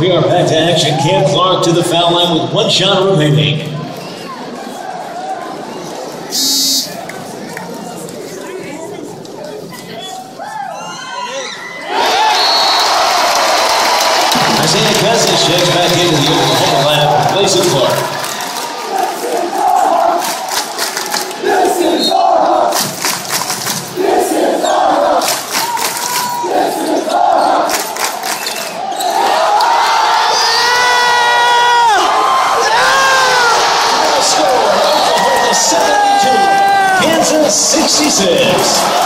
we are back to action. Cam Clark to the foul line with one shot remaining. Isaiah Cousins checks back into the open lineup in place of Clark. 66.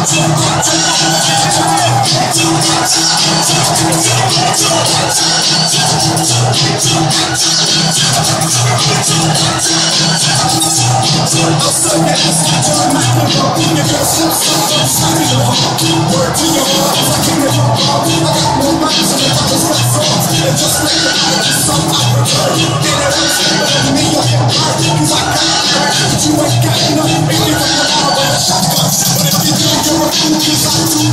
You. ain't got nothing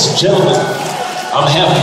Ladies and gentlemen, I'm happy.